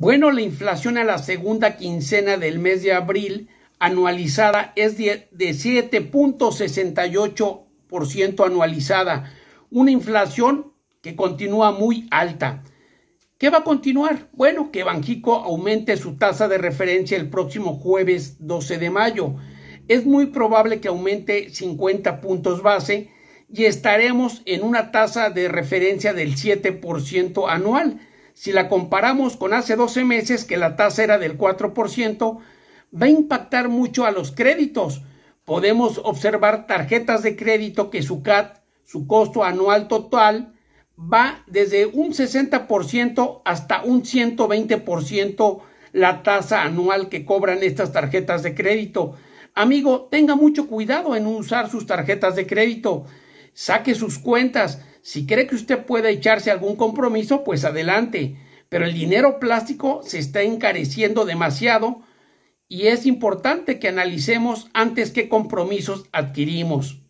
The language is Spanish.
Bueno, la inflación a la segunda quincena del mes de abril anualizada es de, 7.68% anualizada, una inflación que continúa muy alta. ¿Qué va a continuar? Bueno, que Banjico aumente su tasa de referencia el próximo jueves 12 de mayo. Es muy probable que aumente 50 puntos base y estaremos en una tasa de referencia del 7% anual si la comparamos con hace 12 meses que la tasa era del 4%, va a impactar mucho a los créditos. Podemos observar tarjetas de crédito que su CAT, su costo anual total, va desde un 60% hasta un 120% la tasa anual que cobran estas tarjetas de crédito. Amigo, tenga mucho cuidado en usar sus tarjetas de crédito. Saque sus cuentas. Si cree que usted puede echarse algún compromiso, pues adelante. Pero el dinero plástico se está encareciendo demasiado y es importante que analicemos antes qué compromisos adquirimos.